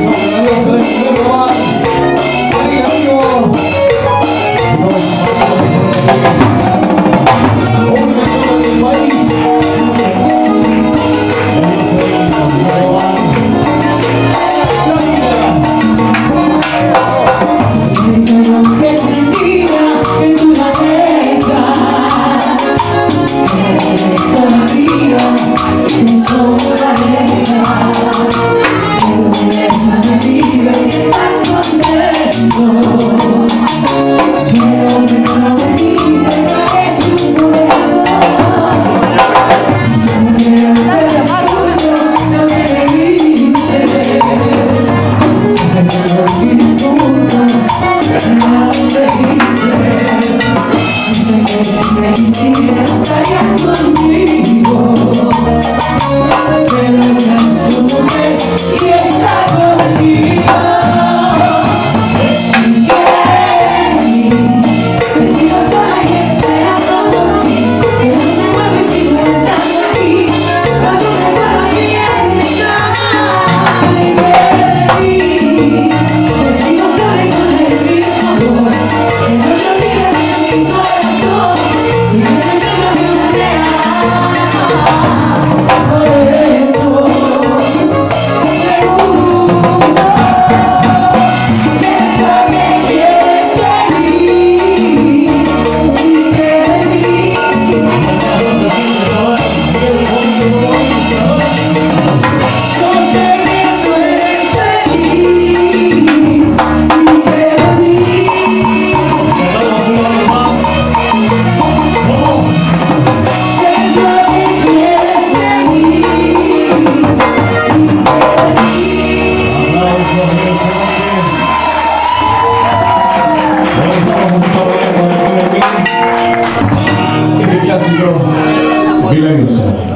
唱会的六次的名吗 Vem, se esta é a sua Bienvenidos.